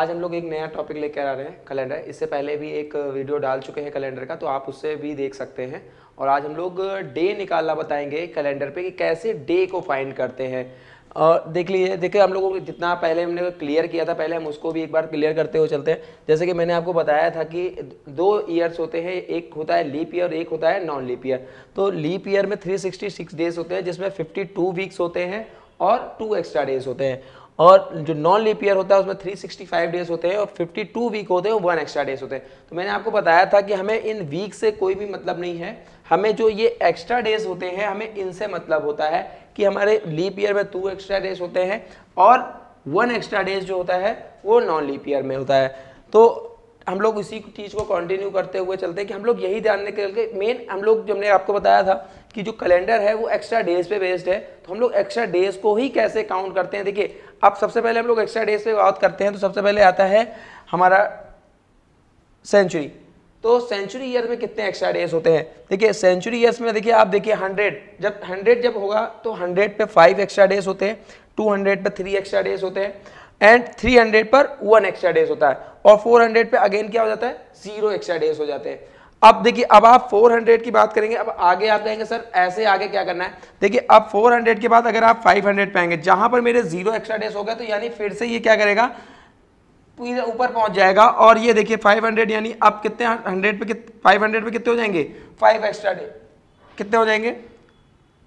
आज हम लोग एक नया टॉपिक लेकर आ रहे हैं कैलेंडर इससे पहले भी एक वीडियो डाल चुके हैं कैलेंडर का तो आप उससे भी देख सकते हैं। और आज हम लोग डे निकालना बताएँगे कैलेंडर पे कि कैसे डे को फाइंड करते हैं। और देख लीजिए, देखिए हम लोगों को जितना पहले हमने क्लियर किया था, पहले हम उसको भी एक बार क्लियर करते हुए चलते हैं। जैसे कि मैंने आपको बताया था कि दो ईयर्स होते हैं, एक होता है लीप ईयर एक होता है नॉन लीप ईयर तो लीप ईयर में 366 डेज़ होते हैं, जिसमें 52 वीक्स होते हैं और टू एक्स्ट्रा डेज़ होते हैं। और जो नॉन लीप ईयर होता है, उसमें 365 डेज़ होते हैं और 52 वीक होते हैं वन एक्स्ट्रा डेज़ होते हैं। तो मैंने आपको बताया था कि हमें इन वीक से कोई भी मतलब नहीं है। हमें जो ये एक्स्ट्रा डेज़ होते हैं, हमें इनसे मतलब होता है कि हमारे लीप ईयर में टू एक्स्ट्रा डेज़ होते हैं और वन एक्स्ट्रा डेज़ जो होता है, वो नॉन लीप ईयर में होता है। तो हम लोग इसी चीज़ को कंटिन्यू करते हुए चलते हैं कि हम लोग यही ध्यान रखें मेन हम लोग जो हमने आपको बताया था कि जो कैलेंडर है, वो एक्स्ट्रा डेज़ पे बेस्ड है। तो हम लोग एक्स्ट्रा डेज़ को ही कैसे काउंट करते हैं? देखिए अब सबसे पहले हम लोग एक्स्ट्रा डेज़ पे बात करते हैं तो सबसे पहले आता है हमारा सेंचुरी तो सेंचुरी ईयर में कितने एक्स्ट्रा डेज़ होते हैं? देखिए सेंचुरी ईयर्स में देखिए, आप देखिए हंड्रेड जब हंड्रेड जब होगा तो हंड्रेड पे फाइव एक्स्ट्रा डेज़ होते हैं टू हंड्रेड पे थ्री एक्स्ट्रा डेज़ होते हैं एंड थ्री हंड्रेड पर वन एक्स्ट्रा डेज़ होता है। और फोर हंड्रेड पे अगेन क्या हो जाता है? ज़ीरो एक्स्ट्रा डेज़ हो जाते हैं। अब देखिए, अब आप 400 की बात करेंगे, अब आगे आप कहेंगे सर, ऐसे आगे क्या करना है? देखिए, अब 400 के बाद अगर आप 500 पे आएँगे, जहाँ पर मेरे ज़ीरो एक्स्ट्रा डेज़ हो गए तो यानी फिर से ये क्या करेगा? ऊपर पहुँच जाएगा, और ये देखिए 500 यानी अब कितने 100 पे फाइव हंड्रेड पे कितने हो जाएँगे? फाइव एक्स्ट्रा डे कितने हो जाएँगे?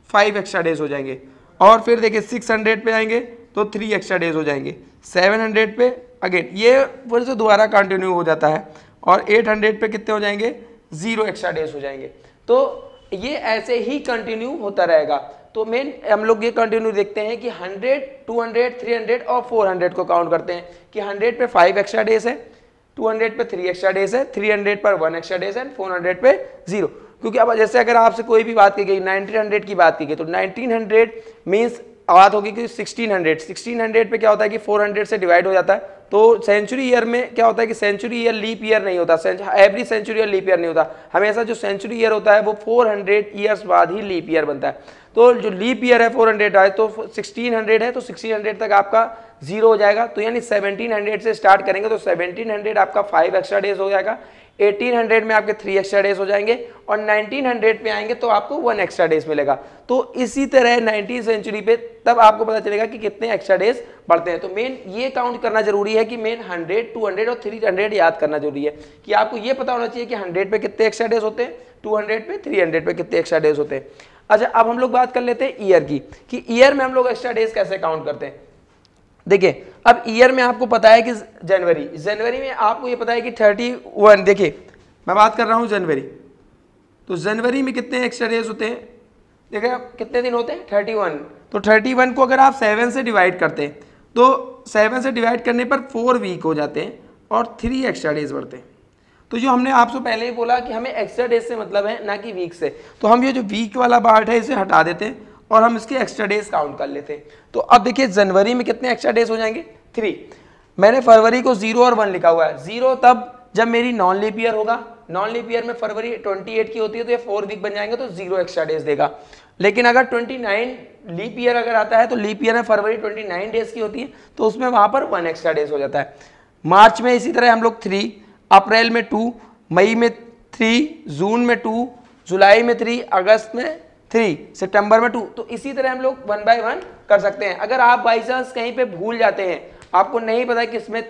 फाइव एक्स्ट्रा डेज़ हो जाएँगे। और फिर देखिए 600 पे आएँगे तो थ्री एक्स्ट्रा डेज़ हो जाएँगे। 700 पे अगेन ये फिर से दोबारा कंटिन्यू हो जाता है। और 800 पे कितने हो जाएँगे? ज़ीरो एक्स्ट्रा डेज़ हो जाएँगे। तो ये ऐसे ही कंटिन्यू होता रहेगा। तो मेन हम लोग ये कंटिन्यू देखते हैं कि 100, 200, 300 और 400 को काउंट करते हैं कि 100 पे 5 एक्स्ट्रा डेज़ है 200 पे 3 एक्स्ट्रा डेज़ है 300 पर 1 एक्स्ट्रा डेज़ है 400 पे ज़ीरो क्योंकि अब जैसे अगर आपसे कोई भी बात की गई 1900 की बात की गई तो 1900 हंड्रेड मीन्स बात होगी कि 1600 1600 पे क्या होता है कि 400 से डिवाइड हो जाता है। तो सेंचुरी ईयर में क्या होता है कि सेंचुरी ईयर लीप ईयर नहीं होता। Every century year leap year नहीं होता। हमेशा जो सेंचुरी ईयर होता है, वो 400 हंड्रेड ईयर्स बाद ही लीप ईयर बनता है। तो जो लीप ईयर है 400 हंड्रेड आए तो 1600 है तो 1600 तक आपका ज़ीरो हो जाएगा। तो यानी 1700 से स्टार्ट करेंगे तो 1700 आपका फाइव एक्स्ट्रा डेज़ हो जाएगा। 1800 में आपके थ्री एक्स्ट्रा डेज़ हो जाएँगे और 1900 पे आएँगे तो आपको वन एक्स्ट्रा डेज़ मिलेगा। तो इसी तरह नाइनटीन सेंचुरी पे तब आपको पता चलेगा कि कितने एक्स्ट्रा डेज़ बढ़ते हैं। तो मेन ये काउंट करना ज़रूरी है कि मेन 100 200 और 300 याद करना ज़रूरी है कि आपको ये पता होना चाहिए कि 100 पे कितने एक्स्ट्रा डेज़ होते हैं 200 पे 300 पे कितने एक्स्ट्रा डेज़ होते हैं। अच्छा अब हम लोग बात कर लेते हैं ईयर की कि ईयर में हम लोग एक्स्ट्रा डेज़ कैसे काउंट करते हैं? देखिए, अब ईयर में आपको पता है कि जनवरी जनवरी में आपको ये पता है कि थर्टी वन देखिए, मैं बात कर रहा हूँ जनवरी। तो जनवरी में कितने एक्स्ट्रा डेज़ होते हैं? देखिए आप, कितने दिन होते हैं? थर्टी वन तो थर्टी वन को अगर आप सेवन से डिवाइड करते हैं तो सेवन से डिवाइड करने पर फोर वीक हो जाते हैं और थ्री एक्स्ट्रा डेज़ बढ़ते हैं। तो जो हमने आपसे पहले ही बोला कि हमें एक्स्ट्रा डेज़ से मतलब है, ना कि वीक से। तो हम ये जो वीक वाला पार्ट है, इसे हटा देते हैं। और हम इसके एक्स्ट्रा डेज़ काउंट कर लेते हैं। तो अब देखिए, जनवरी में कितने एक्स्ट्रा डेज़ हो जाएँगे? थ्री मैंने फरवरी को ज़ीरो और वन लिखा हुआ है। ज़ीरो तब जब मेरी नॉन लीप ईयर होगा। नॉन लीप ईयर में फरवरी 28 की होती है तो ये फोर वीक बन जाएँगे तो ज़ीरो एक्स्ट्रा डेज़ देगा। लेकिन अगर 29 लीप ईयर अगर आता है तो लीप ईयर में फरवरी 29 डेज़ की होती है तो उसमें वहाँ पर वन एक्स्ट्रा डेज़ हो जाता है। मार्च में इसी तरह हम लोग थ्री अप्रैल में टू मई में थ्री जून में टू जुलाई में थ्री अगस्त में थ्री सितंबर में टू तो इसी तरह हम लोग वन बाय वन कर सकते हैं। अगर आप बाई चांस कहीं पे भूल जाते हैं, आपको नहीं पता किसमें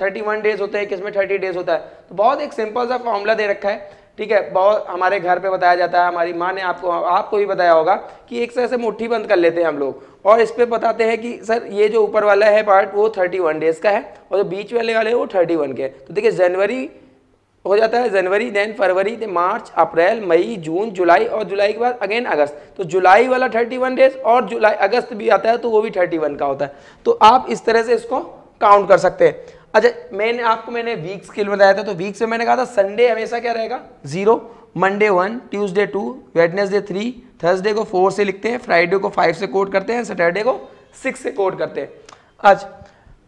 थर्टी वन डेज़ होते हैं, किसमें थर्टी डेज़ होता है। तो बहुत एक सिंपल सा फॉर्मूला दे रखा है, ठीक है? बहुत हमारे घर पे बताया जाता है, हमारी माँ ने आपको आपको भी बताया होगा कि एक तरह से मुट्ठी बंद कर लेते हैं हम लोग। और इस पर बताते हैं कि, सर, ये जो ऊपर वाला है पार्ट वो थर्टी वन डेज़ का है और जो बीच वाले वाले वो थर्टी वन के तो देखिए, जनवरी हो जाता है जनवरी देन फरवरी देन मार्च, अप्रैल, मई, जून, जुलाई और जुलाई के बाद अगेन अगस्त। तो जुलाई वाला थर्टी वन डेज़ और जुलाई, अगस्त भी आता है तो वो भी थर्टी वन का होता है। तो आप इस तरह से इसको काउंट कर सकते हैं। अच्छा मैंने आपको मैंने वीक लिए बताया था तो वीक्स में मैंने कहा था संडे हमेशा क्या रहेगा? Zero Monday one Tuesday two Wednesday three Thursday को फोर से लिखते हैं फ्राइडे को फाइव से कोड करते हैं सैटरडे को सिक्स से कोड करते हैं। अच्छा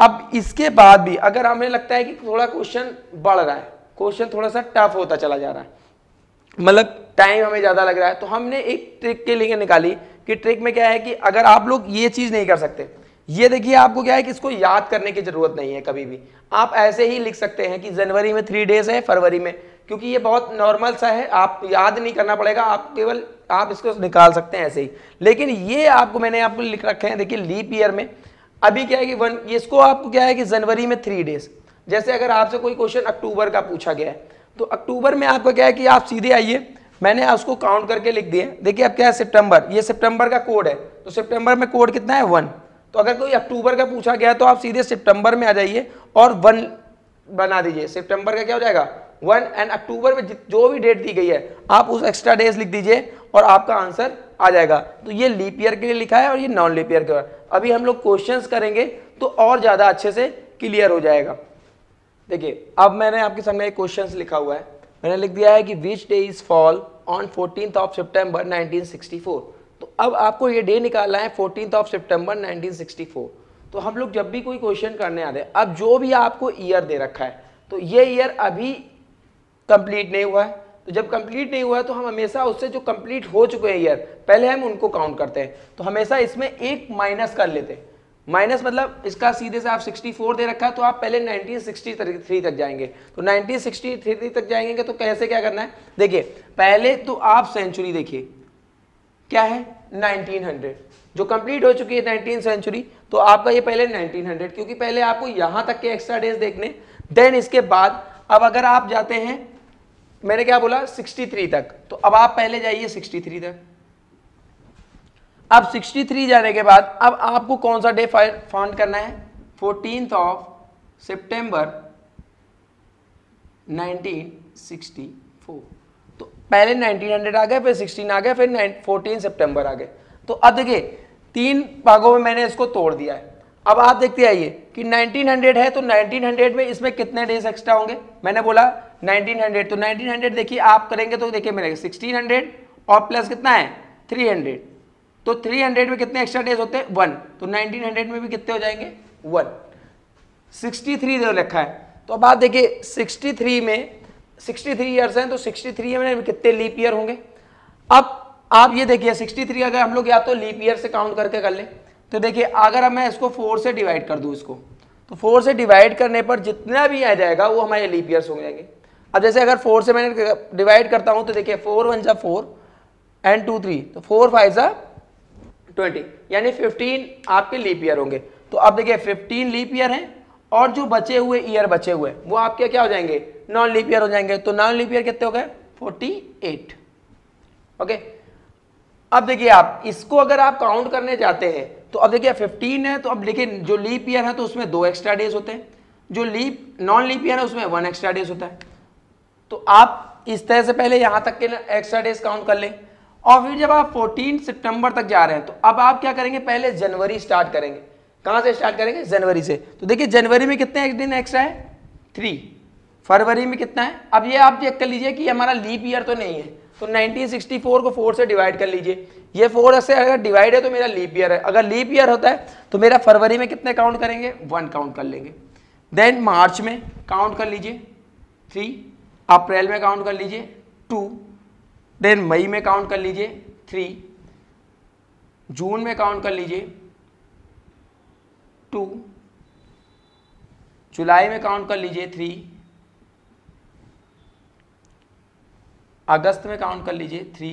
अब इसके बाद भी अगर हमें लगता है कि थोड़ा क्वेश्चन बढ़ रहा है क्वेश्चन थोड़ा सा टफ होता चला जा रहा है। मतलब टाइम हमें ज़्यादा लग रहा है। तो हमने एक ट्रिक के लिए निकाली कि ट्रिक में क्या है कि अगर आप लोग ये चीज़ नहीं कर सकते, ये देखिए आपको क्या है कि इसको याद करने की ज़रूरत नहीं है कभी भी। आप ऐसे ही लिख सकते हैं कि जनवरी में थ्री डेज़ है, फरवरी में। क्योंकि ये बहुत नॉर्मल सा है, आप याद नहीं करना पड़ेगा, आप केवल, आप इसको निकाल सकते हैं ऐसे ही। लेकिन ये आपको मैंने आपको लिख रखे हैं, देखिए लीप ईयर में। अभी क्या है कि वन, इसको आपको क्या है कि जनवरी में थ्री डेज़ जैसे अगर आपसे कोई क्वेश्चन अक्टूबर का पूछा गया है तो अक्टूबर में आपका क्या है कि आप सीधे आइए। मैंने उसको काउंट करके लिख दिए। देखिए अब क्या है, सितंबर। ये सितंबर का कोड है। तो सितंबर में कोड कितना है? वन तो अगर कोई अक्टूबर का पूछा गया तो आप सीधे सितंबर में आ जाइए और वन बना दीजिए। सितंबर का क्या हो जाएगा? वन एंड अक्टूबर में जो भी डेट दी गई है, आप उस एक्स्ट्रा डेज़ लिख दीजिए और आपका आंसर आ जाएगा। तो ये लीप ईयर के लिए लिखा है और ये नॉन लीप ईयर के अभी हम लोग क्वेश्चंस करेंगे तो और ज़्यादा अच्छे से क्लियर हो जाएगा। देखिए, अब मैंने आपके सामने एक क्वेश्चन लिखा हुआ है। मैंने लिख दिया है कि which day is fall on fourteen of सितंबर 1964 तो अब आपको ये डे निकालना है फोर्टीन ऑफ़ सितंबर 1964 तो हम लोग जब भी कोई क्वेश्चन करने आते हैं, अब जो भी आपको ईयर दे रखा है तो ये ईयर अभी कंप्लीट नहीं हुआ है। तो जब कंप्लीट नहीं हुआ है तो हम हमेशा उससे जो कंप्लीट हो चुके हैं ईयर पहले हम उनको काउंट करते हैं। तो हमेशा इसमें एक माइनस कर लेते हैं। माइनस मतलब इसका सीधे से आप 64 दे रखा है तो आप पहले 1963 तक जाएँगे। तो 1963 तक जाएँगे तो कैसे क्या करना है? देखिए, पहले तो आप सेंचुरी देखिए। क्या है? 1900 जो कंप्लीट हो चुकी है नाइनटीन सेंचुरी तो आपका ये पहले 1900 क्योंकि पहले आपको यहाँ तक के एक्स्ट्रा डेज़ देखने। देन इसके बाद, अब अगर आप जाते हैं, मैंने क्या बोला? 63 तक। तो अब आप पहले जाइए 63 तक। अब 63 जाने के बाद, अब आपको कौन सा डे फाउंड करना है? फोर्टीन ऑफ़ सितंबर 1964 तो पहले 1900 आ गए, फिर 16 आ गए, फिर 14 सितंबर आ गए। तो अब देखिए, तीन भागों में मैंने इसको तोड़ दिया है। अब आप देखते आइए कि 1900 है तो 1900 में इसमें कितने डेज़ एक्स्ट्रा होंगे? मैंने बोला 1900 तो 1900 देखिए, आप करेंगे तो देखिए मिलेगा 1600 और प्लस कितना है? 300 तो 300 में कितने एक्स्ट्रा डेज़ होते हैं? वन तो 1900 में भी कितने हो जाएँगे? वन 63 थ्री जो रखा है। तो अब आप देखिए 63 में 63 थ्री ईयर्स हैं तो 63 थ्री में कितने लीप ईयर होंगे? अब आप ये देखिए 63 अगर हम लोग या तो लीप ईयर से काउंट करके कर लें तो देखिए, अगर मैं इसको फोर से डिवाइड कर दूँ इसको तो फोर से डिवाइड करने पर जितना भी आ जाएगा, वो हमारे लीप ईयर्स हो जाएँगे। अब जैसे अगर फोर से मैंने डिवाइड करता हूँ तो देखिए फोर वन जा फोर एंड टू थ्री तो फोर फाइव जा ट्वेंटी, यानी फिफ्टीन आपके लीप ईयर होंगे। तो अब देखिए फिफ्टीन लीप ईयर हैं और जो बचे हुए ईयर बचे हुए, वो आपके क्या हो जाएँगे? नॉन लीप ईयर हो जाएँगे। तो नॉन लीप ईयर कितने हो गए? फोर्टी एट ओके अब देखिए आप, इसको अगर आप काउंट करने जाते हैं तो अब देखिए 15 है तो अब लेकिन जो लीप ईयर है तो उसमें दो एक्स्ट्रा डेज़ होते हैं। जो लीप नॉन लीप ईयर है, उसमें वन एक्स्ट्रा डेज़ होता है। तो आप इस तरह से पहले यहाँ तक के एक्स्ट्रा डेज़ काउंट कर लें। और फिर जब आप 14 सितंबर तक जा रहे हैं तो अब आप क्या करेंगे? पहले जनवरी स्टार्ट करेंगे। कहाँ से स्टार्ट करेंगे? जनवरी से। तो देखिए, जनवरी में कितने एक दिन एक्स्ट्रा है? थ्री फरवरी में कितना है? अब ये आप चेक कर लीजिए कि हमारा लीप ईयर तो नहीं है। तो 1964 को फोर से डिवाइड कर लीजिए। ये फोर से अगर डिवाइड है तो मेरा लीप ईयर है। अगर लीप ईयर होता है तो मेरा फरवरी में कितने काउंट करेंगे? वन काउंट कर लेंगे। देन मार्च में काउंट कर लीजिए। थ्री अप्रैल में काउंट कर लीजिए। टू देन मई में काउंट कर लीजिए थ्री जून में काउंट कर लीजिए टू जुलाई में काउंट कर लीजिए थ्री अगस्त में काउंट कर लीजिए थ्री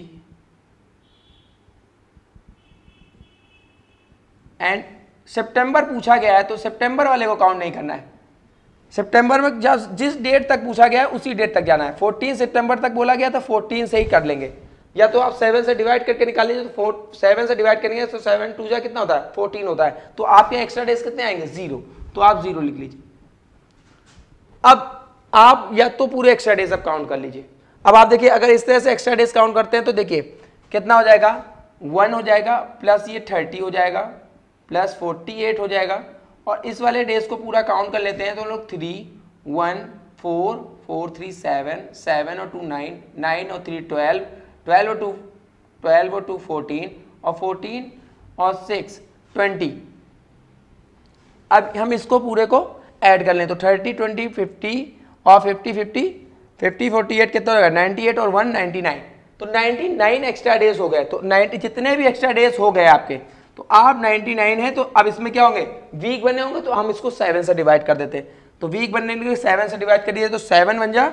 एंड सितंबर पूछा गया है तो सितंबर वाले को काउंट नहीं करना है। सितंबर में जब जिस डेट तक पूछा गया है, उसी डेट तक जाना है। 14 सितंबर तक बोला गया तो 14 से ही कर लेंगे। या तो आप 7 से डिवाइड करके निकाल लीजिए तो सेवन से डिवाइड करेंगे तो सेवन टू जा कितना होता है? 14 होता है। तो आपके एक्स्ट्रा डेज़ कितने आएँगे? ज़ीरो तो आप ज़ीरो लिख लीजिए। अब आप या तो पूरे एक्स्ट्रा डेज़ अब काउंट कर लीजिए। अब आप देखिए, अगर इस तरह से एक्स्ट्रा डेज़ काउंट करते हैं तो देखिए, कितना हो जाएगा? वन हो जाएगा प्लस ये थर्टी हो जाएगा प्लस फोर्टी एट हो जाएगा। और इस वाले डेज़ को पूरा काउंट कर लेते हैं तो लोग three one four four three seven seven और टू नाइन नाइन और थ्री ट्वेल्व ट्वेल्व और टू ट्वेल्व और टू फोर्टीन और फोर्टीन और सिक्स ट्वेंटी अब हम इसको पूरे को ऐड कर लें तो थर्टी ट्वेंटी फिफ्टी और fifty fifty fifty forty eight कितना होगा? नाइन्टी एट और वन नाइन्टी नाइन तो नाइन्टी नाइन एक्स्ट्रा डेज़ हो गए। तो नाइन्टी जितने भी एक्स्ट्रा डेज़ हो गए आपके तो आप 99 है तो अब इसमें क्या होंगे? वीक बने होंगे तो हम इसको सेवन से डिवाइड कर देते। हैं तो वीक बनने के लिए सेवन से डिवाइड कर दिए तो सेवन बन जा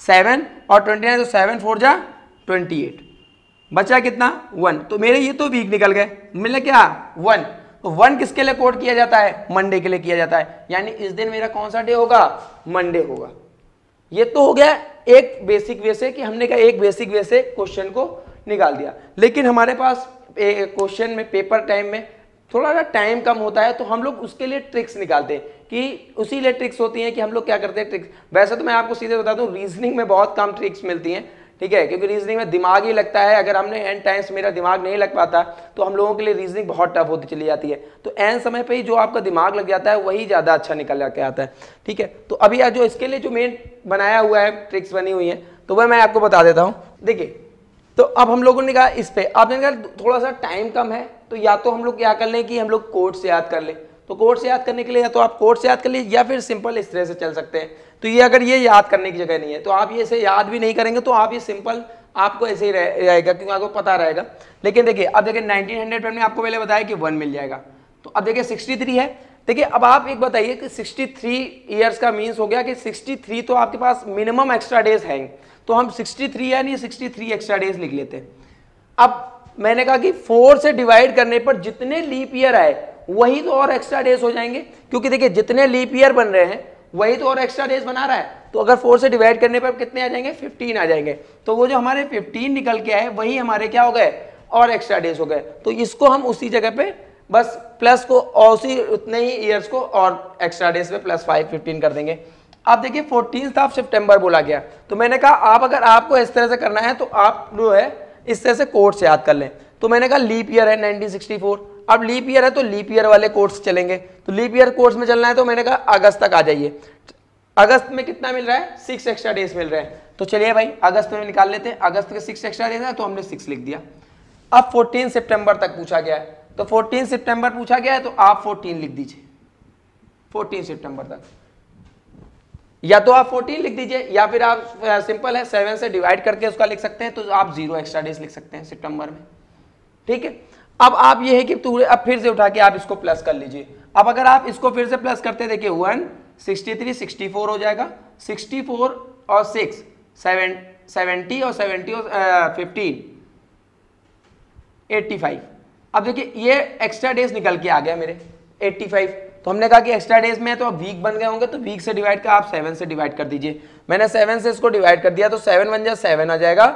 सेवन और ट्वेंटी नाइन तो सेवन फोर जा ट्वेंटी एट बचा कितना? वन तो मेरे ये तो वीक निकल गए। मिले क्या? वन तो वन किसके लिए कोड किया जाता है? मंडे के लिए किया जाता है। यानी इस दिन मेरा कौन सा डे होगा? मंडे होगा। ये तो हो गया एक बेसिक वे से कि हमने कहा एक बेसिक वे से क्वेश्चन को निकाल दिया। लेकिन हमारे पास क्वेश्चन में पेपर टाइम में थोड़ा सा टाइम कम होता है तो हम लोग उसके लिए ट्रिक्स निकालते हैं कि उसी लिए ट्रिक्स होती हैं कि हम लोग क्या करते हैं ट्रिक्स वैसे तो मैं आपको सीधे बता दूँ रीजनिंग में बहुत कम ट्रिक्स मिलती हैं, ठीक है? क्योंकि रीजनिंग में दिमाग ही लगता है, अगर हमने एंड टाइम्स मेरा दिमाग नहीं लग पाता तो हम लोगों के लिए रीजनिंग बहुत टफ होती चली जाती है। तो एंड समय पे ही जो आपका दिमाग लग जाता है, वही ज़्यादा अच्छा निकल के आता है, ठीक है? तो अभी जो इसके लिए जो मेन बनाया हुआ है ट्रिक्स बनी हुई है तो वह मैं आपको बता देता हूँ। देखिए तो अब हम लोगों ने कहा इस पर आपने कहा थोड़ा सा टाइम कम है तो या तो हम लोग क्या कर लें कि हम लोग कोर्ट से याद कर लें। तो कोर्ट से याद करने के लिए या तो आप कोर्ट से याद कर लीजिए या फिर सिंपल इस तरह से चल सकते हैं। तो ये अगर ये याद करने की जगह नहीं है तो आप ये इसे याद भी नहीं करेंगे तो आप ये सिंपल आपको ऐसे ही रहेगा, क्योंकि आपको पता रहेगा। लेकिन देखिए, अब देखिए नाइनटीन हंड्रेड में आपको पहले बताया कि वन मिल जाएगा। तो अब देखिए सिक्सटी थ्री है। देखिए, अब आप एक बताइए कि 63 इयर्स का मीन्स हो गया कि 63 तो आपके पास मिनिमम एक्स्ट्रा डेज़ हैं। तो हम 63 यानी 63 एक्स्ट्रा डेज़ लिख लेते हैं। अब मैंने कहा कि 4 से डिवाइड करने पर जितने लीप ईयर आए, वही तो और एक्स्ट्रा डेज़ हो जाएँगे। क्योंकि देखिए, जितने लीप ईयर बन रहे हैं, वही तो और एक्स्ट्रा डेज़ बना रहा है। तो अगर फोर से डिवाइड करने पर कितने आ जाएँगे? फिफ्टीन आ जाएँगे। तो वो जो हमारे फिफ्टीन निकल के आए, वही हमारे क्या हो गए? और एक्स्ट्रा डेज़ हो गए। तो इसको हम उसी जगह पे बस प्लस को और उसी, उतने ही ईयर्स को और एक्स्ट्रा डेज़ पे प्लस फाइव फिफ्टीन कर देंगे। आप देखिए फोर्टीन ऑफ़ सितंबर बोला गया। तो मैंने कहा, आप अगर आपको इस तरह से करना है तो आप जो है, इस तरह से कोर्ट से याद कर लें। तो मैंने कहा लीप ईयर है 1964 अब लीप ईयर है तो लीप ईयर वाले कोर्स चलेंगे। तो लीप ईयर कोर्स में चलना है तो मैंने कहा, अगस्त तक आ जाइए। अगस्त में कितना मिल रहा है? सिक्स एक्स्ट्रा डेज़ मिल रहे हैं। तो चलिए भाई, अगस्त में निकाल लेते हैं। अगस्त के सिक्स एक्स्ट्रा डेज़ है तो हमने सिक्स लिख दिया। अब फोर्टीन सितंबर तक पूछा गया है। तो फोर्टीन सितंबर पूछा गया है तो आप फोर्टीन लिख दीजिए। फोर्टीन सितंबर तक। या तो आप 14 लिख दीजिए, या फिर आप सिंपल है सेवन से डिवाइड करके उसका लिख सकते हैं तो आप ज़ीरो एक्स्ट्रा डेज़ लिख सकते हैं सितंबर में। ठीक है? अब आप ये है कि पूरे अब फिर से उठा के आप इसको प्लस कर लीजिए। अब अगर आप इसको फिर से प्लस करते, देखिए one sixty three sixty four हो जाएगा। सिक्सटी फोर और सिक्स सेवन सेवेंटी और सेवेंटी और फिफ्टीन एट्टी फाइव अब देखिए, ये एक्स्ट्रा डेज़ निकल के आ गया मेरे एट्टी फाइव तो हमने कहा कि एक्स्ट्रा डेज़ में है तो अब वीक बन गए होंगे तो वीक से डिवाइड का आप सेवन से डिवाइड कर दीजिए। मैंने सेवन से इसको डिवाइड कर दिया तो सेवन वन जा सेवन आ जाएगा,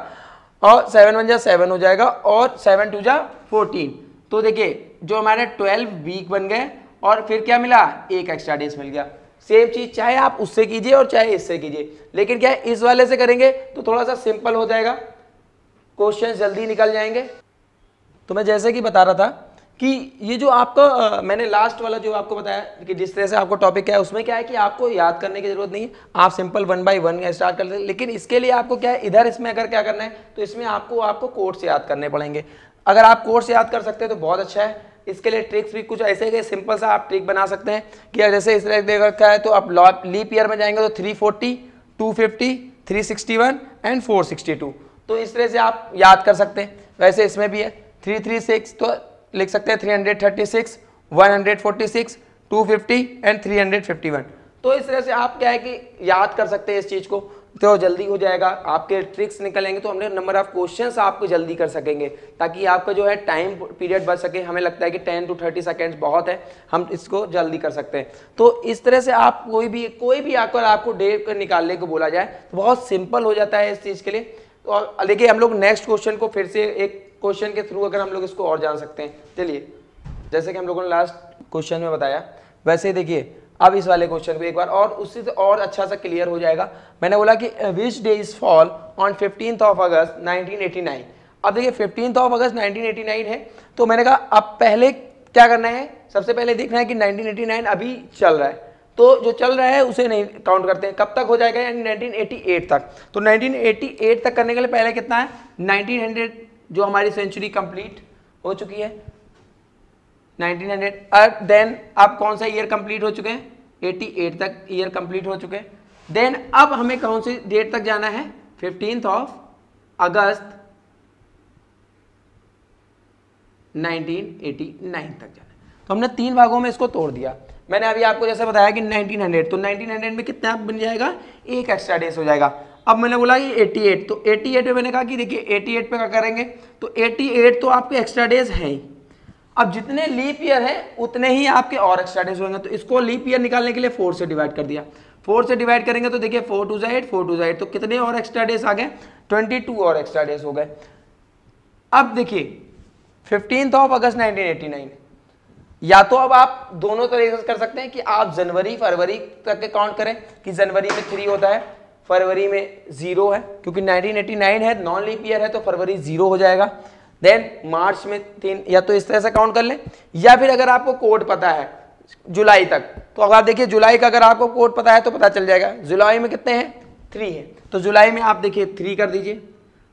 और सेवन वन जा सेवन हो जाएगा, और सेवन टू जा फोर्टीन तो देखिए, जो हमारे ट्वेल्व वीक बन गए, और फिर क्या मिला? एक एक्स्ट्रा डेज़ मिल गया। सेम चीज़, चाहे आप उससे कीजिए और चाहे इससे कीजिए। लेकिन क्या इस वाले से करेंगे तो थोड़ा सा सिंपल हो जाएगा। क्वेश्चन जल्दी निकल जाएँगे। तो मैं जैसे कि बता रहा था कि ये जो आपका मैंने लास्ट वाला जो आपको बताया कि जिस तरह से आपको टॉपिक क्या है, उसमें क्या है कि आपको याद करने की ज़रूरत नहीं है आप simple one by one start कर सकते लेकिन इसके लिए आपको क्या है, इधर इसमें अगर क्या करना है तो इसमें आपको आपको कोर्स याद करने पड़ेंगे। अगर आप कोर्स याद कर सकते हैं तो बहुत अच्छा है। इसके लिए ट्रिक्स भी कुछ ऐसे कि सिंपल सा आप ट्रिक बना सकते हैं कि जैसे इस तरह देख रखा है तो आप लीप ईयर में जाएँगे तो three forty two fifty three sixty one and four sixty two तो इस तरह से आप याद कर सकते हैं। वैसे इसमें भी है थ्री थ्री सिक्स तो लिख सकते हैं 336, 146, 250 एंड 351 तो इस तरह से आप क्या है कि याद कर सकते हैं इस चीज़ को। तो जल्दी हो जाएगा आपके ट्रिक्स निकलेंगे तो हमने नंबर ऑफ़ क्वेश्चंस आपको जल्दी कर सकेंगे ताकि आपका जो है टाइम पीरियड बच सके। हमें लगता है कि 10 टू 30 सेकेंड्स बहुत है हम इसको जल्दी कर सकते हैं। तो इस तरह से आप कोई भी कोई भी आकर आपको डे निकालने को बोला जाए तो बहुत सिंपल हो जाता है इस चीज़ के लिए। और देखिए हम लोग नेक्स्ट क्वेश्चन को फिर से एक क्वेश्चन के थ्रू अगर हम लोग इसको और जान सकते हैं। चलिए, जैसे कि हम लोगों ने लास्ट क्वेश्चन में बताया, वैसे ही देखिए, अब इस वाले क्वेश्चन को एक बार और उससे और अच्छा सा क्लियर हो जाएगा। मैंने बोला कि which day is fall on fifteen of अगस्त 1989 अब देखिए फिफ्टीन ऑफ़ अगस्त 1989 है तो मैंने कहा, अब पहले क्या करना है? सबसे पहले देखना है कि 1989 अभी चल रहा है। तो जो चल रहा है, उसे नहीं काउंट करते हैं। कब तक हो जाएगा यानी 1988 तक? तो 1988 तक करने के लिए पहले कितना है? 1900 जो हमारी सेंचुरी कंप्लीट हो चुकी है। 1900 अब देन अब कौन सा ईयर कंप्लीट हो चुके हैं? 88 तक ईयर कंप्लीट हो चुके हैं। देन अब हमें कौन सी डेट तक जाना है? फिफ्टींथ ऑफ़ अगस्त 1989 तक जाना है। तो हमने तीन भागों में इसको तोड़ दिया। मैंने अभी आपको जैसे बताया कि 1900 तो 1900 में कितना बन जाएगा? एक एक्स्ट्रा डेज़ हो जाएगा। अब मैंने बोला कि 88 तो 88 पे मैंने कहा कि देखिए 88 पे क्या करेंगे? तो 88 तो आपके एक्स्ट्रा डेज़ हैं अब जितने लीप ईयर है, उतने ही आपके और एक्स्ट्रा डेज़ होंगे। तो इसको लीप ईयर निकालने के लिए फोर से डिवाइड कर दिया। फोर से डिवाइड करेंगे तो देखिए फोर टू जाइड फोर टू जाइड तो कितने और एक्स्ट्रा डेज़ आ गए? ट्वेंटी टू और एक्स्ट्रा डेज़ हो गए। अब देखिए फिफ्टींथ ऑफ़ अगस्त 1989 या तो अब आप दोनों तरीके से कर सकते हैं कि आप जनवरी, फरवरी तक के काउंट करें कि जनवरी में थ्री होता है। फरवरी में ज़ीरो है, क्योंकि 1989 है, नॉन लीप ईयर है तो फरवरी ज़ीरो हो जाएगा। देन मार्च में तीन, या तो इस तरह से काउंट कर लें, या फिर अगर आपको कोड पता है, जुलाई तक तो अगर आप देखिए, जुलाई का अगर आपको कोड पता है तो पता चल जाएगा। जुलाई में कितने हैं? थ्री है। तो जुलाई में आप देखिए थ्री कर दीजिए।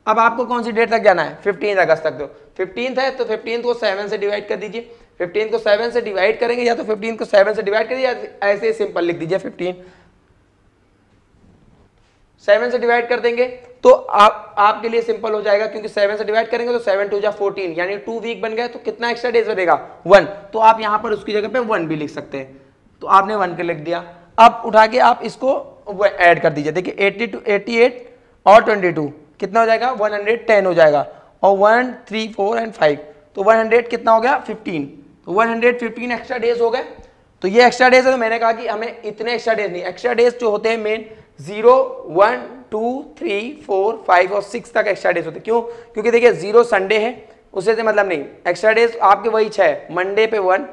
अब आपको कौन सी डेट तक जाना है? फिफ्टीन अगस्त तक दो। फिफ्टीन है तो फिफ्टीन को सेवन से डिवाइड कर दीजिए। फिफ्टीन को सेवन से डिवाइड करेंगे, या तो फिफ्टीन को सेवन से डिवाइड करिए ऐसे सिंपल लिख दीजिए फिफ्टीन सेवन से डिवाइड कर देंगे तो आप, आपके लिए सिंपल हो जाएगा, क्योंकि सेवन से डिवाइड करेंगे तो सेवन टू जा फोर्टीन, यानी टू वीक बन गए तो कितना एक्स्ट्रा डेज़ बनेगा? वन। तो आप यहाँ पर उसकी जगह पे वन भी लिख सकते हैं। तो आपने वन के लिख दिया। अब उठा के आप इसको ऐड कर दीजिए। देखिए एट्टी टू एट्टी एट और ट्वेंटी टू कितना हो जाएगा? वन हंड्रेड टेन हो जाएगा। और one three four and five तो वन हंड्रेड कितना हो गया? फिफ्टीन तो one hundred fifteen extra days हो गए। तो ये एक्स्ट्रा डेज़ है तो मैंने कहा कि हमें इतने एक्स्ट्रा डेज़ नहीं एक्स्ट्रा डेज़ जो होते हैं main zero, one, two, three, four, five और सिक्स तक एक्स्ट्रा डेज़ होते क्यों? क्योंकि देखिए, ज़ीरो संडे है उससे से मतलब नहीं। एक्स्ट्रा डेज़ आपके वही छः मंडे पे वन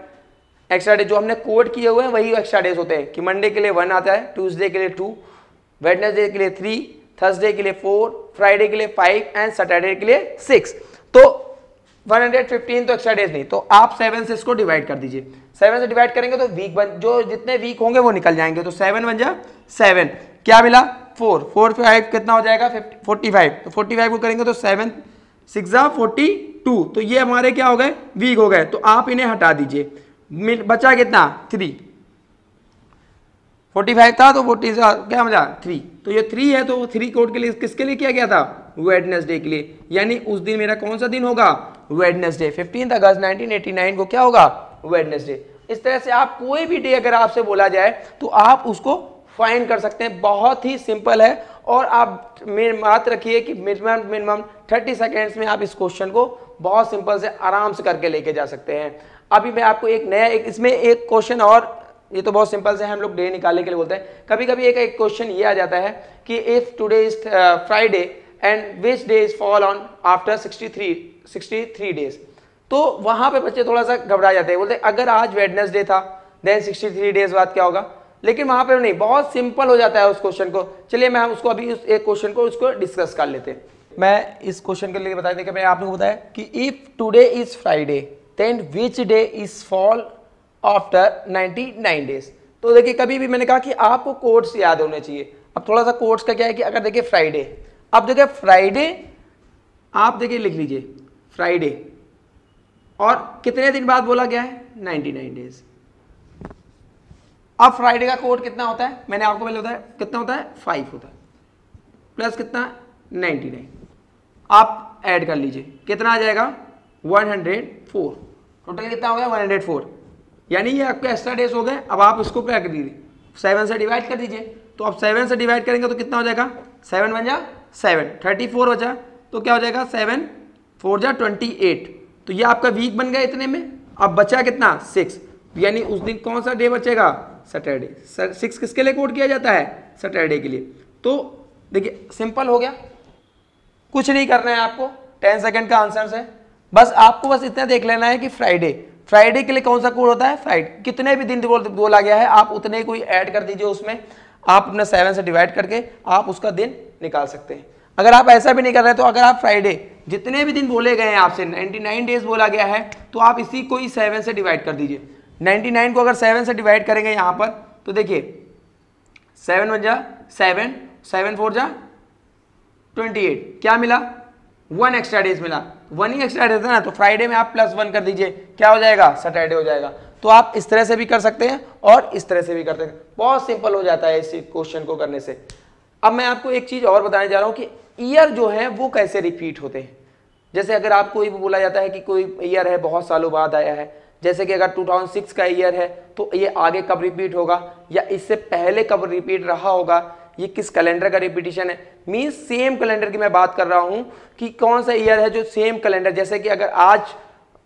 एक्स्ट्रा डेज़ जो हमने कोड किए हुए हैं, वही एक्स्ट्रा डेज़ होते हैं। कि मंडे के लिए वन आता है ट्यूसडे के लिए टू वेडनेसडे के लिए थ्री थर्सडे के लिए फोर फ्राइडे के लिए फाइव एंड सैटरडे के लिए सिक्स तो 115 तो एक्स्ट्रा डेज़ नहीं। तो आप सेवन से इसको डिवाइड कर दीजिए। सेवन से डिवाइड करेंगे तो वीक बन जो जितने वीक होंगे वो निकल जाएँगे। तो सेवन बन जा सेवन क्या मिला? फोर। फोर फाइव कितना हो जाएगा? फोर्टी फाइव तो फोर्टी फाइव को करेंगे तो सेवन सिक्स फोर्टी टू तो ये हमारे क्या हो गए? वीक हो गए। तो आप इन्हें हटा दीजिए। बचा कितना? थ्री फोर्टी फाइव था तो फोर्टी क्या मज़ा? थ्री तो ये थ्री है तो थ्री कोड के लिए किसके लिए किया गया था? वेडनेसडे के लिए। यानी उस दिन मेरा कौन सा दिन होगा? वेडनेसडे फिफ्टीन अगस्त 1989 को क्या होगा? वेडनेसडे इस तरह से आप कोई भी डे अगर आपसे बोला जाए तो आप उसको फाइंड कर सकते हैं। बहुत ही सिंपल है और आप बात रखिए कि मिनिमम मिनिमम थर्टी सेकेंड्स में आप इस क्वेश्चन को बहुत सिंपल से आराम से करके लेके जा सकते हैं। अभी मैं आपको एक नया, एक इसमें एक क्वेश्चन और, ये तो बहुत सिंपल से हम लोग डे निकालने के लिए बोलते हैं। कभी कभी एक एक क्वेश्चन ये आ जाता है कि if today is Friday and which day is fall on after 63 63 days तो वहाँ पे बच्चे थोड़ा सा घबरा जाते हैं। बोलते हैं, अगर आज वेडनेसडे था देन 63 डेज़ बाद क्या होगा? लेकिन वहाँ पर नहीं, बहुत सिंपल हो जाता है उस क्वेश्चन को। चलिए मैं उसको अभी उस एक क्वेश्चन को उसको डिस्कस कर लेते हैं। मैं इस क्वेश्चन के लिए बता दें मैं आपने बताया कि if today is Friday then which day is fall after 99 days तो देखिए, कभी भी मैंने कहा कि आपको कोर्ट्स याद होने चाहिए। अब थोड़ा सा कोर्ट्स का क्या है कि अगर देखिए फ्राइडे अब देखिए फ्राइडे आप देखिए लिख लीजिए फ्राइडे और कितने दिन बाद बोला गया है? 99 डेज़ अब फ्राइडे का कोड कितना होता है? मैंने आपको पहले बताया, कितना होता है? फाइव होता है। प्लस कितना? नाइन्टी नाइन आप ऐड कर लीजिए। कितना आ जाएगा? वन हंड्रेड फोर टोटल कितना हो गया? वन हंड्रेड फोर यानी ये आपके एक्स्ट्रा डेज़ हो गए। अब आप इसको क्या कर दीजिए। सेवन से डिवाइड कर दीजिए। तो आप सेवन से डिवाइड करेंगे तो कितना हो जाएगा? सेवन बन जा सेवन थर्टी फोर बचा तो क्या हो जाएगा? सेवन फोर जा ट्वेंटी एट तो ये आपका वीक बन गया इतने में। अब बचा कितना? सिक्स यानी उस दिन कौन सा डे बचेगा? सैटरडे सर सिक्स किसके लिए कोड किया जाता है? सैटरडे के लिए। तो देखिए सिंपल हो गया। कुछ नहीं करना है आपको। टेन सेकेंड का आंसर है। बस आपको बस इतना देख लेना है कि फ्राइडे फ्राइडे के लिए कौन सा कोड होता है? फ्राइडे कितने भी दिन बोला गया है, आप उतने कोई ऐड कर दीजिए उसमें। आप अपने सेवन से डिवाइड करके आप उसका दिन निकाल सकते हैं। अगर आप ऐसा भी नहीं कर रहे तो अगर आप फ्राइडे जितने भी दिन बोले गए हैं आपसे 99 डेज़ बोला गया है तो आप इसी को ही सेवन से डिवाइड कर दीजिए। 99 को अगर सेवन से डिवाइड करेंगे यहाँ पर तो देखिए, सेवन वन जा सेवन सेवन फोर जा ट्वेंटी क्या मिला? वन एक्स्ट्रा डेज़ मिला। वन ही एक्स्ट्रा डेज़ है ना तो फ्राइडे में आप प्लस वन कर दीजिए। क्या हो जाएगा? सैटरडे हो जाएगा। तो आप इस तरह से भी कर सकते हैं और इस तरह से भी कर सकते हैं। बहुत सिंपल हो जाता है इस क्वेश्चन को करने से। अब मैं आपको एक चीज़ और बताने जा रहा हूँ कि ईयर जो है, वो कैसे रिपीट होते हैं? जैसे अगर आपको बोला जाता है कि कोई ईयर है, बहुत सालों बाद आया है जैसे कि अगर 2006 का ईयर है तो ये आगे कब रिपीट होगा? या इससे पहले कब रिपीट रहा होगा? ये किस कैलेंडर का रिपीटिशन है? मीन सेम कैलेंडर की मैं बात कर रहा हूँ कि कौन सा ईयर है जो सेम कैलेंडर जैसे कि अगर आज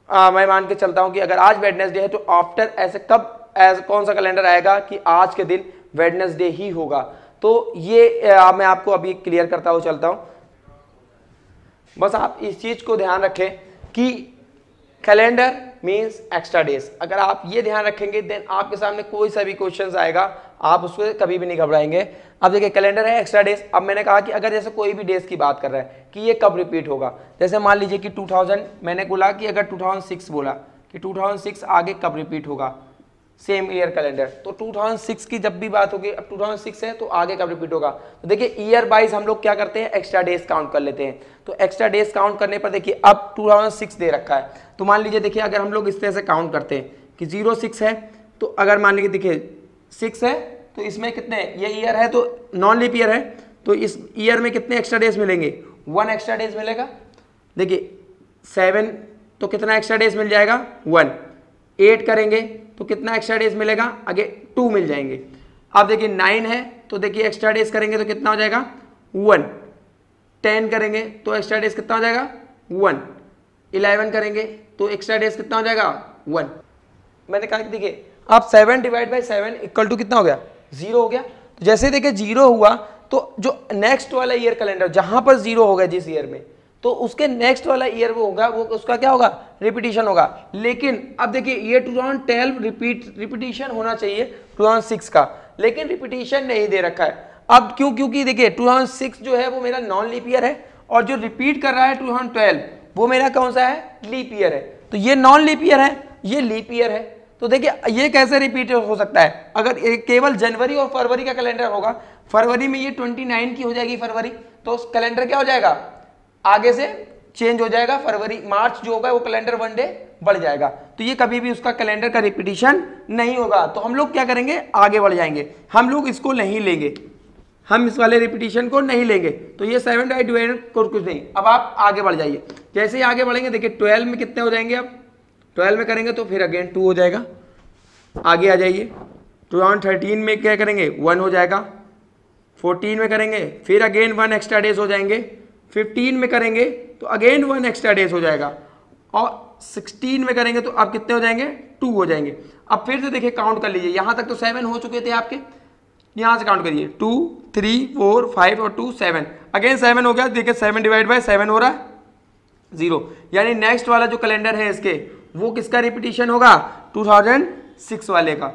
आ, मैं मान के चलता हूँ कि अगर आज वेडनेसडे है तो आफ्टर ऐसे कब एज कौन सा कैलेंडर आएगा कि आज के दिन वेडनेसडे ही होगा? तो ये आ, मैं आपको अभी क्लियर करता हुआ चलता हूँ। बस आप इस चीज़ को ध्यान रखें कि कैलेंडर मीन्स एक्स्ट्रा डेज़ अगर आप ये ध्यान रखेंगे देन आपके सामने कोई सा भी क्वेश्चन आएगा, आप उसको कभी भी नहीं घबराएँगे। अब देखिए कैलेंडर है एक्स्ट्रा डेज़ अब मैंने कहा कि अगर जैसे कोई भी डेज़ की बात कर रहा है, कि ये कब रिपीट होगा? जैसे मान लीजिए कि 2000 मैंने बोला कि अगर 2006 बोला, कि 2006 आगे कब रिपीट होगा? सेम ईयर कैलेंडर तो 2006 की जब भी बात होगी, अब 2006 है तो आगे कब रिपीट होगा। तो देखिए ईयर वाइज हम लोग क्या करते हैं? एक्स्ट्रा डेज़ काउंट कर लेते हैं। तो एक्स्ट्रा डेज़ काउंट करने पर देखिए, अब 2006 दे रखा है। तो मान लीजिए, देखिए, अगर हम लोग इस तरह से काउंट करते हैं कि ज़ीरो सिक्स है तो अगर मान लीजिए, देखिए सिक्स है तो इसमें कितने ये ईयर है तो नॉन लिप ईयर है। तो इस ईयर में कितने एक्स्ट्रा डेज़ मिलेंगे? वन एक्स्ट्रा डेज़ मिलेगा। देखिए सेवन तो कितना एक्स्ट्रा डेज़ मिल जाएगा? वन एट करेंगे तो कितना एक्स्ट्रा डेज़ मिलेगा? आगे टू मिल जाएँगे। अब देखिए नाइन है तो देखिए एक्स्ट्रा डेज़ करेंगे तो कितना हो जाएगा? वन टेन करेंगे तो एक्स्ट्रा डेज़ कितना हो जाएगा? वन इलेवन करेंगे तो एक्स्ट्रा डेज़ कितना हो जाएगा? वन मैंने कहा कि देखिए, आप seven divide by seven equal to कितना हो गया? ज़ीरो हो गया। तो जैसे देखिए ज़ीरो हुआ तो जो नेक्स्ट वाला ईयर कैलेंडर जहाँ पर ज़ीरो होगा जिस ईयर में तो उसके नेक्स्ट वाला ईयर वो होगा, वो उसका क्या होगा? रिपीटिशन होगा। लेकिन अब देखिए, ये 2012 रिपीट रिपीटिशन होना चाहिए 2006 का। लेकिन रिपीटिशन नहीं दे रखा है। अब क्यों? क्योंकि देखिए 2006 जो है, वो मेरा नॉन लीप ईयर है और जो रिपीट कर रहा है 2012 वो मेरा कौन सा है? लीप ईयर है। तो ये नॉन लीप ईयर है, ये लीप ईयर है। तो देखिए, ये कैसे रिपीट हो सकता है? अगर केवल जनवरी और फरवरी का कैलेंडर होगा, फरवरी में ये 29 की हो जाएगी फरवरी तो कैलेंडर क्या हो जाएगा? आगे से चेंज हो जाएगा, फरवरी, मार्च जो होगा, वो कैलेंडर वन डे बढ़ जाएगा। तो ये कभी भी उसका कैलेंडर का रिपीटिशन नहीं होगा। तो हम लोग क्या करेंगे? आगे बढ़ जाएँगे। हम लोग इसको नहीं लेंगे। हम इस वाले रिपीटिशन को नहीं लेंगे। तो ये सेवन डाई डिवाइड कुछ नहीं। अब आप आगे बढ़ जाइए। जैसे ही आगे बढ़ेंगे, देखिए ट्वेल्व में कितने हो जाएँगे अब ट्वेल्व में करेंगे तो फिर अगेन टू हो जाएगा। आगे आ जाइए। टू थाउज़ेंड थर्टीन में क्या करेंगे? वन हो जाएगा। फोर्टीन में करेंगे। फिर अगेन वन एक्स्ट्रा डेज़ हो जाएँगे। फिफ्टीन में करेंगे तो अगेन वन एक्स्ट्रा डेज़ हो जाएगा। और सिक्सटीन में करेंगे तो आप कितने हो जाएँगे? टू हो जाएँगे। अब फिर से देखिए काउंट कर लीजिए। यहाँ तक तो सेवन हो चुके थे आपके। यहाँ से काउंट करिए। टू, थ्री, फोर, फाइव और टू सेवन अगेन सेवन हो गया। देखिए सेवन डिवाइड बाय सेवन हो रहा है। ज़ीरो यानी नेक्स्ट वाला जो कैलेंडर है इसके, वो किसका रिपीटिशन होगा? 2006 वाले का।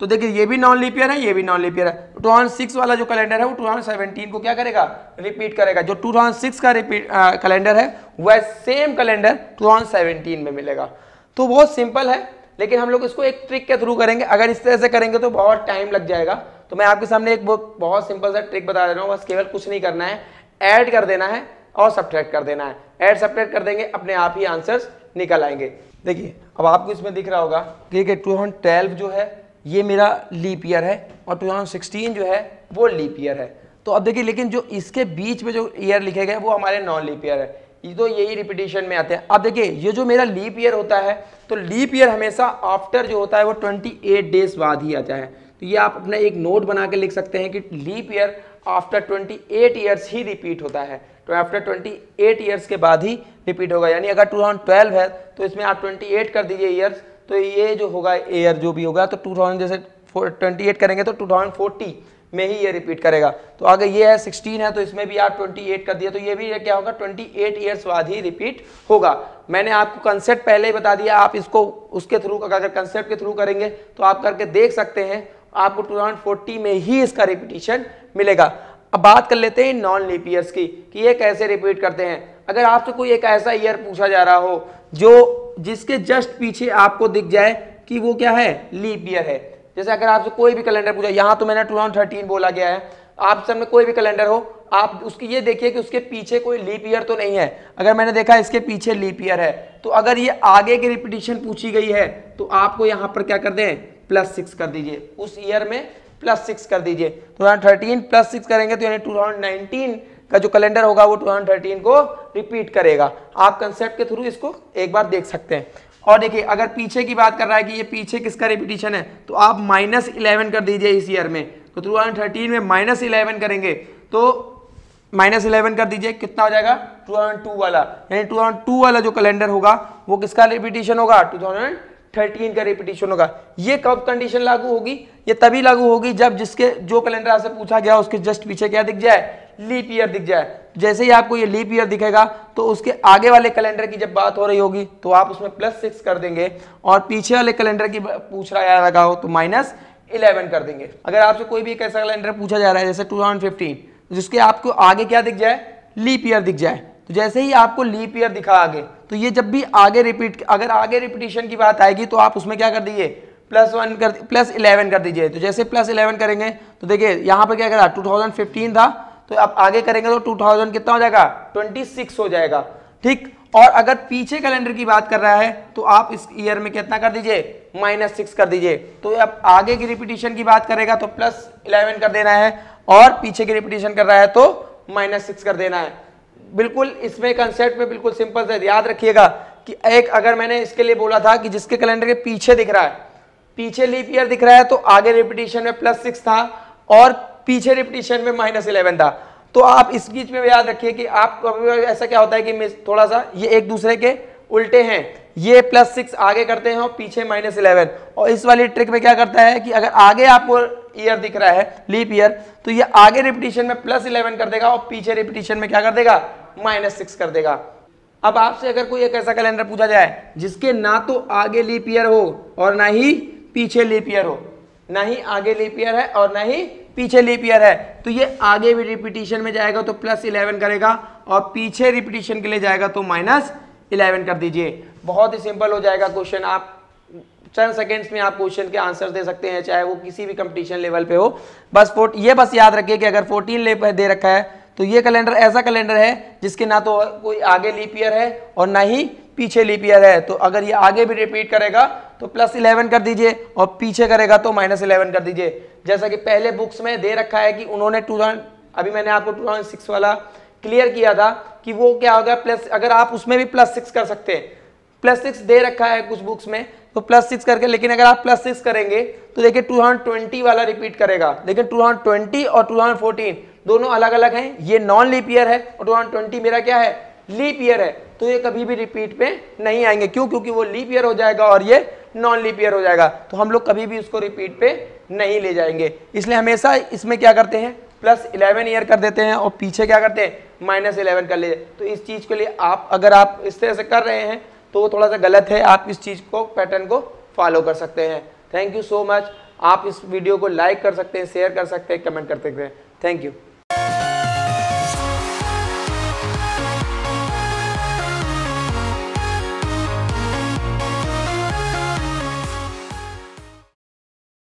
तो देखिए, ये भी नॉन लिपियर है, ये भी नॉन लिपियर है टू सिक्स वाला जो कैलेंडर है, वो टू सेवनटीन को क्या करेगा? रिपीट करेगा। जो टू सिक्स का रिपीट कैलेंडर है, वह सेम कैलेंडर टू सेवनटीन में मिलेगा। तो बहुत सिंपल है, लेकिन हम लोग इसको एक ट्रिक के थ्रू करेंगे। अगर इस तरह से करेंगे तो बहुत टाइम लग जाएगा। तो मैं आपके सामने एक बहुत बहुत सिंपल सा ट्रिक बता दे रहा हूँ। बस केवल कुछ नहीं करना है। ऐड कर देना है और सब्ट्रैक्ट कर देना है। ऐड सब्ट्रैक्ट कर देंगे, अपने आप ही आंसर्स निकल आएँगे। देखिए, अब आपको इसमें दिख रहा होगा कि टू जो है ये मेरा लीप ईयर है और 2016 जो है, वो लीप ईयर है। तो अब देखिए, लेकिन जो इसके बीच में जो ईयर लिखे गए, वो हमारे नॉन लीप ईयर है। ये तो यही रिपीटिशन में आते हैं। अब देखिए, ये जो मेरा लीप ईयर होता है तो लीप ईयर हमेशा आफ्टर जो होता है, वो 28 डेज़ बाद ही आता है। तो ये आप अपना एक नोट बना के लिख सकते हैं कि लीप ईयर आफ्टर 28 ईयर्स ही रिपीट होता है। तो आफ्टर 28 ईयर्स के बाद ही रिपीट होगा। यानी अगर 2012 है तो इसमें आप 28 कर दीजिए ईयर्स तो ये जो होगा ईयर जो भी होगा तो 2000 जैसे 28 करेंगे तो 2040 में ही ये रिपीट करेगा। तो आगे ये है 16 है तो इसमें भी आप 28 कर दिया तो ये भी क्या होगा 28 ईयर्स बाद ही रिपीट होगा। मैंने आपको कंसेप्ट पहले ही बता दिया, आप इसको उसके थ्रू अगर कंसेप्ट के थ्रू करेंगे तो आप करके देख सकते हैं, आपको 2040 में ही इसका रिपीटिशन मिलेगा। अब बात कर लेते हैं नॉन लीप ईयर्स की, कि ये कैसे रिपीट करते हैं। अगर आपसे कोई एक ऐसा ईयर पूछा जा रहा हो जो जिसके जस्ट पीछे आपको दिख जाए कि वो क्या है? लीप ईयर है। जैसे अगर आपसे कोई भी कैलेंडर पूछा, यहाँ तो मैंने टू बोला गया है। आप में कोई भी कैलेंडर हो, आप उसकी ये देखिए कि उसके पीछे कोई लीप ईयर तो नहीं है। अगर मैंने देखा इसके पीछे लीप ईयर है तो अगर ये आगे की रिपीटिशन पूछी गई है तो आपको यहाँ पर क्या कर दें? प्लस सिक्स कर दीजिए। उस ईयर में प्लस सिक्स कर दीजिए। तो यहाँ थर्टीन प्लस सिक्स करेंगे तो यानी टू का जो कैलेंडर होगा वो 2013 को रिपीट करेगा। आप कंसेप्ट के थ्रू इसको एक बार देख सकते हैं। और देखिए, अगर पीछे की बात कर रहा है कि ये पीछे किसका रिपीटिशन है तो आप माइनस इलेवन कर दीजिए इस ईयर में। तो टू थर्टीन में माइनस इलेवन करेंगे तो माइनस इलेवन कर दीजिए, कितना हो जाएगा? टू थाउज़ेंड टू वाला। यानी टू थाउज़ेंड टू वाला जो कैलेंडर होगा, वो किसका रिपीटिशन होगा? टू थाउज़ेंड थर्टीन का रिपीटिशन होगा। ये कब कंडीशन लागू होगी? ये तभी लागू होगी जब जिसके, जो कैलेंडर आपसे पूछा गया, उसके जस्ट पीछे क्या दिख जाए? लीप ईयर दिख जाए। जैसे ही आपको ये लीप ईयर दिखेगा तो उसके आगे वाले कैलेंडर की जब बात हो रही होगी तो आप उसमें प्लस सिक्स कर देंगे और पीछे वाले कैलेंडर की पूछ रहा लगा हो तो माइनस इलेवन कर देंगे। अगर आपसे कोई भी एक ऐसा कैलेंडर पूछा जा रहा है, जैसे टू जिसके आपको आगे क्या दिख जाए? लीप ईयर दिख जाए। तो जैसे ही आपको लीप ईयर दिखा आगे तो ये जब भी आगे रिपीट अगर आगे रिपीटिशन की बात आएगी तो आप उसमें क्या कर दीजिए? प्लस वन कर प्लस इलेवन कर दीजिए। तो जैसे प्लस इलेवन करेंगे तो देखिए, यहाँ पर क्या करा? 2015 था तो आप आगे करेंगे तो 2000 कितना हो जाएगा? 26 हो जाएगा। ठीक? और अगर पीछे कैलेंडर की बात कर रहा है तो आप इस ईयर में कितना कर दीजिए? माइनस सिक्स कर दीजिए। तो अब आगे की रिपीटिशन की बात करेगा तो प्लस इलेवन कर देना है, और पीछे की रिपीटिशन कर रहा है तो माइनस सिक्स कर देना है। बिल्कुल इसमें कंसेप्ट में बिल्कुल सिंपल से याद रखिएगा कि एक अगर मैंने इसके लिए बोला था कि जिसके कैलेंडर के पीछे दिख रहा है, पीछे लीप ईयर दिख रहा है तो आगे रिपीटिशन में प्लस सिक्स था और पीछे रिपीटिशन में माइनस इलेवन था। तो आप इस बीच में याद रखिए कि आप कभी ऐसा क्या होता है कि थोड़ा सा ये एक दूसरे के उल्टे हैं। ये प्लस सिक्स आगे करते हैं और पीछे माइनस इलेवन और इस वाली ट्रिक में क्या करता है कि अगर आगे आपको ईयर दिख रहा है लीप ईयर तो ये आगे रिपीटिशन में प्लस इलेवन कर देगा और पीछे रिपीटिशन में क्या कर देगा? माइनस सिक्स कर देगा। अब आपसे अगर कोई एक ऐसा कैलेंडर पूछा जाए, जिसके ना तो आगे लीप ईयर हो और ना ही पीछे लीप ईयर हो, ना ही आगे लीप ईयर है और ना ही पीछे लीप ईयर है तो ये आगे भी रिपीटिशन में जाएगा तो प्लस इलेवन करेगा और पीछे रिपीटिशन के लिए जाएगा तो माइनस इलेवन कर दीजिए। बहुत ही सिंपल हो जाएगा क्वेश्चन आप चंद सेकेंड्स में आप क्वेश्चन के आंसर दे सकते हैं, चाहे वो किसी भी कंपटीशन लेवल पे हो। बस फोर्ट ये बस याद रखिए कि अगर 14 ले, दे रखा है तो ये कैलेंडर ऐसा कैलेंडर है, जिसके ना तो कोई आगे लीप ईयर है और ना ही पीछे लीप ईयर है। तो अगर ये आगे भी रिपीट करेगा तो प्लस इलेवन कर दीजिए और पीछे करेगा तो माइनस इलेवन कर दीजिए। जैसा कि पहले बुक्स में दे रखा है कि उन्होंने टू अभी मैंने आपको टू वाला क्लियर किया था कि वो क्या होगा प्लस अगर आप उसमें भी प्लस सिक्स कर सकते हैं। प्लस सिक्स दे रखा है कुछ बुक्स में तो प्लस सिक्स करके, लेकिन अगर आप प्लस सिक्स करेंगे तो देखिए टू हंड्रेड ट्वेंटी वाला रिपीट करेगा। लेकिन टू हंड्रेड ट्वेंटी और टू हंड्रेड फोर्टीन दोनों अलग अलग हैं। ये नॉन लीप ईयर है और टू हंड्रेड ट्वेंटी मेरा क्या है? लीप ईयर है। तो ये कभी भी रिपीट पे नहीं आएँगे। क्यों? क्योंकि वो लीप ईयर हो जाएगा और ये नॉन लीप ईयर हो जाएगा। तो हम लोग कभी भी उसको रिपीट पे नहीं ले जाएँगे। इसलिए हमेशा इसमें क्या करते हैं? प्लस इलेवन ईयर कर देते हैं और पीछे क्या करते हैं? माइनस इलेवन कर ले। तो इस चीज़ के लिए आप, अगर आप इस तरह से कर रहे हैं तो वो थोड़ा सा गलत है, आप इस चीज़ को पैटर्न को फॉलो कर सकते हैं। थैंक यू सो मच आप इस वीडियो को लाइक कर सकते हैं शेयर कर सकते हैं कमेंट कर सकते हैं थैंक यू